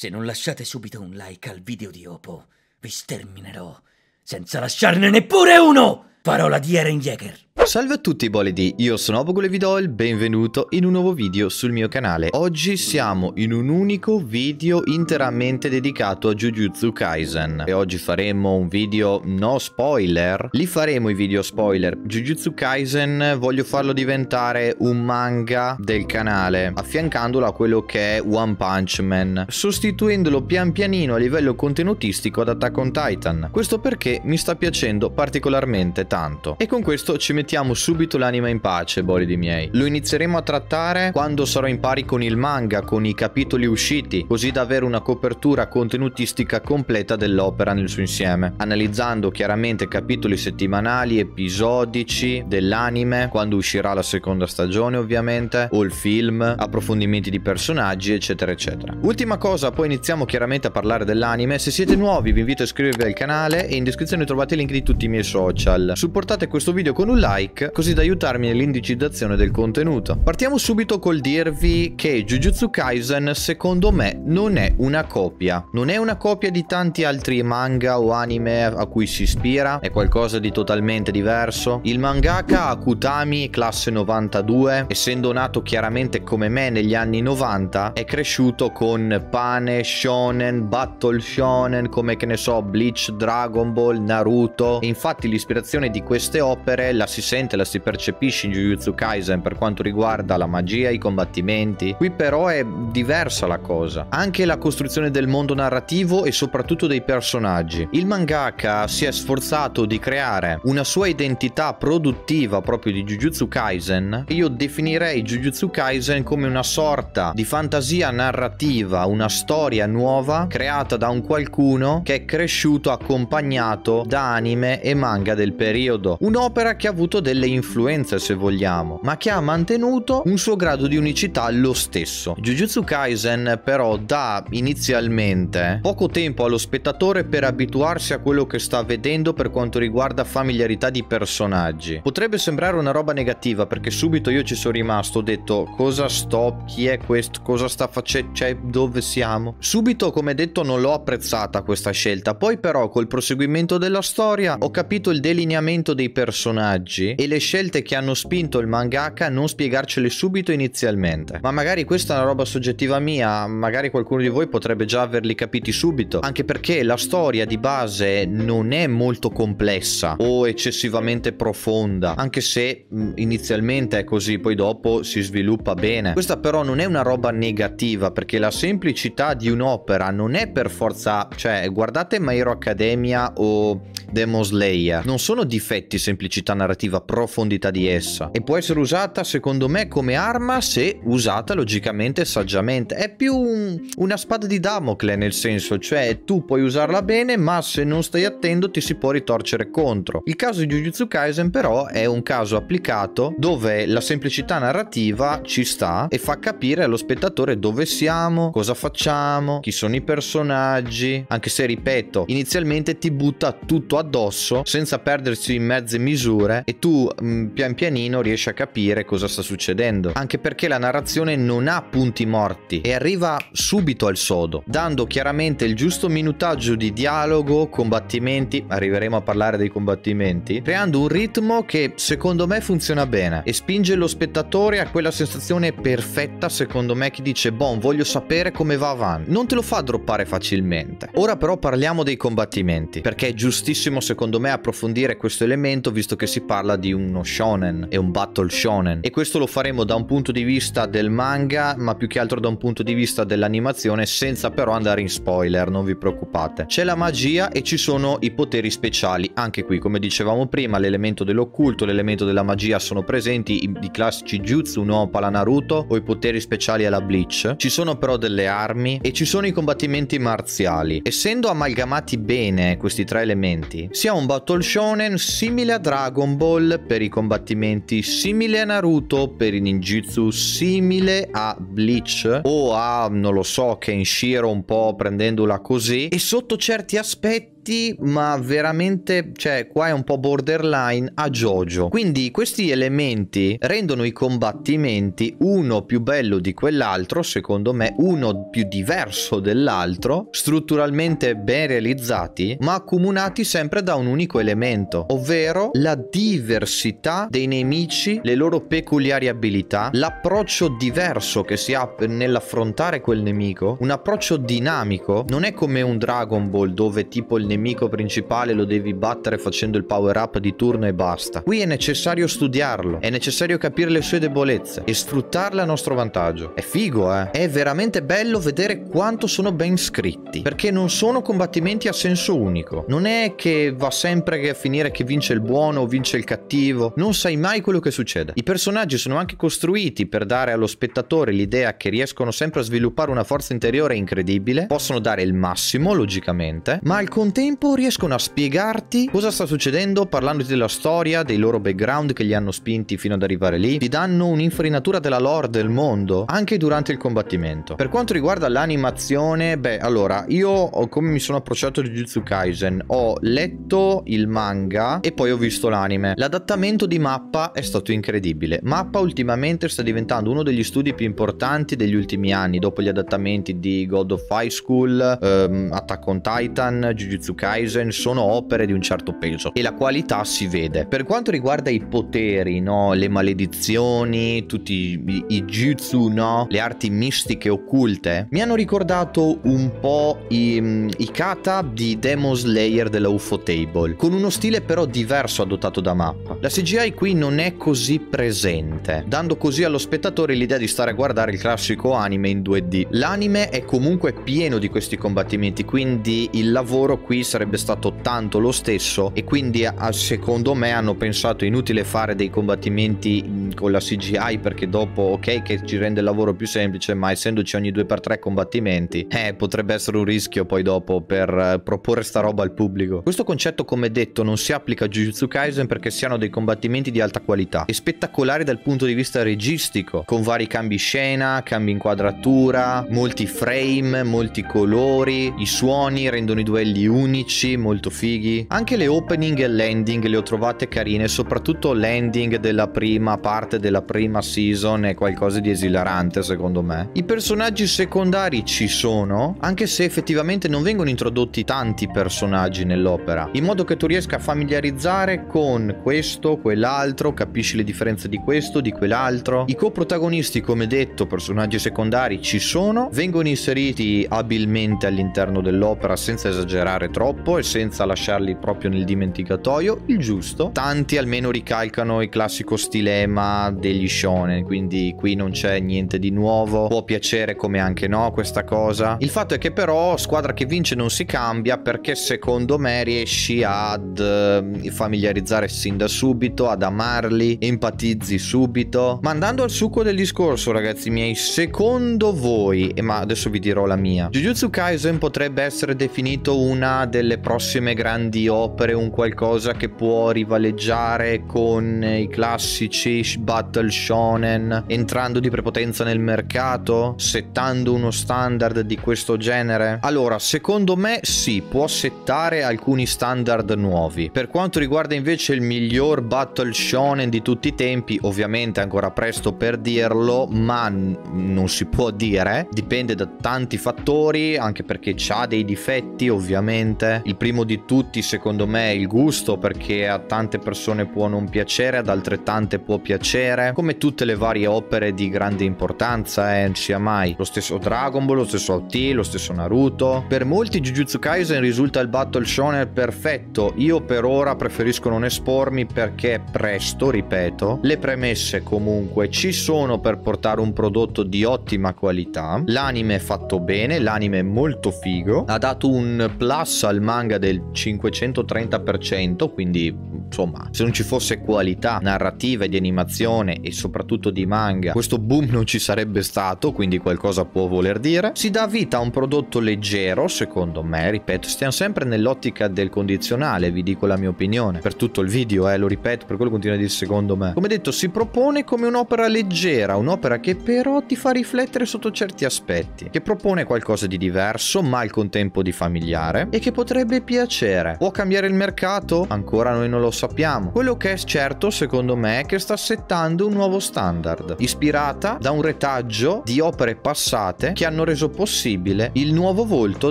Se non lasciate subito un like al video di Oppo, vi sterminerò, senza lasciarne neppure uno! Parola di Eren Jäger. Salve a tutti bolidi, io sono Obogol e vi do il benvenuto in un nuovo video sul mio canale. Oggi siamo in un unico video interamente dedicato a Jujutsu Kaisen e oggi faremo un video no spoiler. Li faremo i video spoiler. Jujutsu Kaisen voglio farlo diventare un manga del canale, affiancandolo a quello che è One Punch Man, sostituendolo pian pianino a livello contenutistico ad Attack on Titan. Questo perché mi sta piacendo particolarmente tanto. E con questo ci mettiamo mettiamo subito l'anima in pace, bolidi miei. Lo inizieremo a trattare quando sarò in pari con il manga, con i capitoli usciti, così da avere una copertura contenutistica completa dell'opera nel suo insieme, analizzando chiaramente capitoli settimanali, episodici dell'anime, quando uscirà la seconda stagione ovviamente, o il film, approfondimenti di personaggi, eccetera, eccetera. Ultima cosa, poi iniziamo chiaramente a parlare dell'anime. Se siete nuovi vi invito a iscrivervi al canale e in descrizione trovate il link di tutti i miei social. Supportate questo video con un like like così da aiutarmi nell'indicizzazione del contenuto. Partiamo subito col dirvi che Jujutsu Kaisen secondo me non è una copia, non è una copia di tanti altri manga o anime a cui si ispira, è qualcosa di totalmente diverso. Il mangaka Akutami classe 92, essendo nato chiaramente come me negli anni 90, è cresciuto con pane, shonen, battle shonen, come che ne so, Bleach, Dragon Ball, Naruto. E infatti l'ispirazione di queste opere la si sente, la si percepisce in Jujutsu Kaisen per quanto riguarda la magia, i combattimenti. Qui però è diversa la cosa. Anche la costruzione del mondo narrativo e soprattutto dei personaggi. Il mangaka si è sforzato di creare una sua identità produttiva proprio di Jujutsu Kaisen. Io definirei Jujutsu Kaisen come una sorta di fantasia narrativa, una storia nuova creata da un qualcuno che è cresciuto accompagnato da anime e manga del periodo. Un'opera che ha avuto delle influenze se vogliamo, ma che ha mantenuto un suo grado di unicità lo stesso. Jujutsu Kaisen però dà inizialmente poco tempo allo spettatore per abituarsi a quello che sta vedendo per quanto riguarda familiarità di personaggi. Potrebbe sembrare una roba negativa perché subito io ci sono rimasto, ho detto cosa sto, chi è questo, cosa sta facendo, cioè dove siamo. Subito come detto non l'ho apprezzata questa scelta, poi però col proseguimento della storia ho capito il delineamento dei personaggi e le scelte che hanno spinto il mangaka a non spiegarcele subito inizialmente. Ma magari questa è una roba soggettiva mia, magari qualcuno di voi potrebbe già averli capiti subito, anche perché la storia di base non è molto complessa o eccessivamente profonda, anche se mh, inizialmente è così, poi dopo si sviluppa bene. Questa però non è una roba negativa, perché la semplicità di un'opera non è per forza, cioè guardate My Hero Academia o Demon Slayer, non sono difetti semplicità narrativa profondità di essa e può essere usata secondo me come arma se usata logicamente e saggiamente. È più un, una spada di Damocle nel senso, cioè tu puoi usarla bene ma se non stai attento ti si può ritorcere contro. Il caso di Jujutsu Kaisen però è un caso applicato dove la semplicità narrativa ci sta e fa capire allo spettatore dove siamo, cosa facciamo, chi sono i personaggi, anche se ripeto, inizialmente ti butta tutto addosso senza perdersi in mezze misure e tu mh, mm, pian pianino riesci a capire cosa sta succedendo. Anche perché la narrazione non ha punti morti e arriva subito al sodo, dando chiaramente il giusto minutaggio di dialogo, combattimenti, arriveremo a parlare dei combattimenti, creando un ritmo che secondo me funziona bene e spinge lo spettatore a quella sensazione perfetta secondo me che dice bon voglio sapere come va avanti. Non te lo fa droppare facilmente. Ora però parliamo dei combattimenti perché è giustissimo secondo me approfondire questo elemento visto che si parla di uno shonen e un battle shonen. E questo lo faremo da un punto di vista del manga ma più che altro da un punto di vista dell'animazione senza però andare in spoiler non vi preoccupate. C'è la magia e ci sono i poteri speciali anche qui come dicevamo prima l'elemento dell'occulto l'elemento della magia sono presenti i, i classici jutsu no? Pala Naruto o i poteri speciali alla Bleach. Ci sono però delle armi e ci sono i combattimenti marziali. Essendo amalgamati bene questi tre elementi si ha un battle shonen simile a Dragon Ball per i combattimenti simile a Naruto per i ninjutsu simile a Bleach o a non lo so Kenshiro un po' prendendola così. E sotto certi aspetti stretti, ma veramente, cioè, qua è un po' borderline a Jojo. Quindi questi elementi rendono i combattimenti uno più bello di quell'altro, secondo me, uno più diverso dell'altro, strutturalmente ben realizzati, ma accomunati sempre da un unico elemento, ovvero la diversità dei nemici, le loro peculiari abilità, l'approccio diverso che si ha nell'affrontare quel nemico, un approccio dinamico, non è come un Dragon Ball dove tipo il nemico principale lo devi battere facendo il power up di turno e basta. Qui è necessario studiarlo, è necessario capire le sue debolezze e sfruttarle a nostro vantaggio. È figo, eh? È veramente bello vedere quanto sono ben scritti, perché non sono combattimenti a senso unico. Non è che va sempre a finire che vince il buono o vince il cattivo, non sai mai quello che succede. I personaggi sono anche costruiti per dare allo spettatore l'idea che riescono sempre a sviluppare una forza interiore incredibile, possono dare il massimo, logicamente, ma al contempo riescono a spiegarti cosa sta succedendo parlandoti della storia, dei loro background che li hanno spinti fino ad arrivare lì, ti danno un'infarinatura della lore del mondo anche durante il combattimento. Per quanto riguarda l'animazione, beh, allora, io come mi sono approcciato a Jujutsu Kaisen, ho letto il manga e poi ho visto l'anime. L'adattamento di Mappa è stato incredibile. Mappa ultimamente sta diventando uno degli studi più importanti degli ultimi anni, dopo gli adattamenti di God of High School, ehm, Attack on Titan, Jujutsu Kaisen, sono opere di un certo peso e la qualità si vede. Per quanto riguarda i poteri, no, le maledizioni, tutti i, i jutsu, no, le arti mistiche occulte, mi hanno ricordato un po' i, i kata di Demon Slayer della UFO Table, con uno stile però diverso adottato da mappa. La CGI qui non è così presente, dando così allo spettatore l'idea di stare a guardare il classico anime in 2D. L'anime è comunque pieno di questi combattimenti, quindi il lavoro qui sarebbe stato tanto lo stesso e quindi secondo me hanno pensato inutile fare dei combattimenti mm, con la CGI perché dopo ok che ci rende il lavoro più semplice ma essendoci ogni 2x3 combattimenti eh potrebbe essere un rischio poi dopo per eh, proporre sta roba al pubblico. Questo concetto come detto non si applica a Jujutsu Kaisen perché siano dei combattimenti di alta qualità e spettacolari dal punto di vista registico con vari cambi scena, cambi inquadratura, molti frame, molti colori, i suoni rendono i duelli unici, molto fighi. Anche le opening e landing le ho trovate carine, soprattutto l'ending della prima parte della prima season è qualcosa di esilarante secondo me. I personaggi secondari ci sono, anche se effettivamente non vengono introdotti tanti personaggi nell'opera, in modo che tu riesca a familiarizzare con questo, quell'altro, capisci le differenze di questo, di quell'altro. I coprotagonisti, come detto, personaggi secondari ci sono, vengono inseriti abilmente all'interno dell'opera senza esagerare troppo e senza lasciarli proprio nel dimenticatoio, il giusto. Tanti almeno ricalcano il classico stilema degli shonen, quindi qui non c'è niente di nuovo, può piacere come anche no questa cosa. Il fatto è che però squadra che vince non si cambia perché secondo me riesci ad eh, familiarizzare sin da subito, ad amarli, empatizzi subito. Ma andando al succo del discorso ragazzi miei, secondo voi, e ma adesso vi dirò la mia, Jujutsu Kaisen potrebbe essere definito una delle prossime grandi opere, un qualcosa che può rivaleggiare con i classici battle shonen, entrando di prepotenza nel mercato, settando uno standard di questo genere? Allora, secondo me sì, può settare alcuni standard nuovi. Per quanto riguarda invece il miglior battle shonen di tutti i tempi, ovviamente ancora presto per dirlo, ma non si può dire, dipende da tanti fattori, anche perché ha dei difetti ovviamente. Il primo di tutti secondo me è il gusto, perché a tante persone può non piacere, ad altrettante può piacere, come tutte le varie opere di grande importanza, eh, sia mai. Lo stesso Dragon Ball, lo stesso OT, lo stesso Naruto. Per molti Jujutsu Kaisen risulta il battle shonen perfetto, io per ora preferisco non espormi perché presto, ripeto. Le premesse comunque ci sono per portare un prodotto di ottima qualità. L'anime è fatto bene, l'anime è molto figo. Ha dato un plus al manga del 530%, quindi insomma, se non ci fosse qualità narrativa e di animazione e soprattutto di manga, questo boom non ci sarebbe stato, quindi qualcosa può voler dire. Si dà vita a un prodotto leggero, secondo me, ripeto, stiamo sempre nell'ottica del condizionale, vi dico la mia opinione. Per tutto il video, eh, lo ripeto, per quello continuo a dire secondo me. Come detto, si propone come un'opera leggera, un'opera che però ti fa riflettere sotto certi aspetti, che propone qualcosa di diverso, ma al contempo di familiare, e che che potrebbe piacere. Può cambiare il mercato? Ancora noi non lo sappiamo. Quello che è certo, secondo me, è che sta settando un nuovo standard, ispirata da un retaggio di opere passate che hanno reso possibile il nuovo volto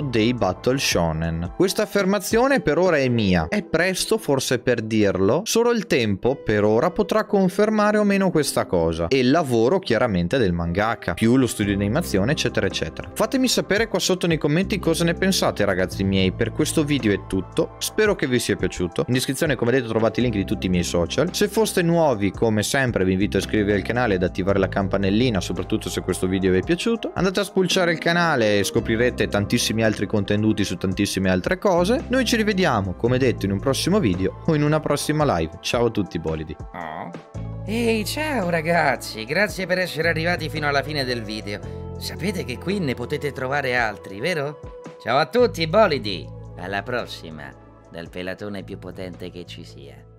dei Battle Shonen. Questa affermazione per ora è mia. È presto forse per dirlo, solo il tempo per ora potrà confermare o meno questa cosa. E il lavoro chiaramente del mangaka, più lo studio di animazione, eccetera, eccetera. Fatemi sapere qua sotto nei commenti cosa ne pensate ragazzi miei. Per questo video è tutto, spero che vi sia piaciuto. In descrizione come detto trovate i link di tutti i miei social. Se foste nuovi come sempre vi invito a iscrivervi al canale ed attivare la campanellina, soprattutto se questo video vi è piaciuto. Andate a spulciare il canale e scoprirete tantissimi altri contenuti su tantissime altre cose. Noi ci rivediamo, come detto, in un prossimo video o in una prossima live. Ciao a tutti bolidi. Oh. Ehi, ciao ragazzi, grazie per essere arrivati fino alla fine del video. Sapete che qui ne potete trovare altri, vero? Ciao a tutti, bolidi! Alla prossima, dal pelatone più potente che ci sia.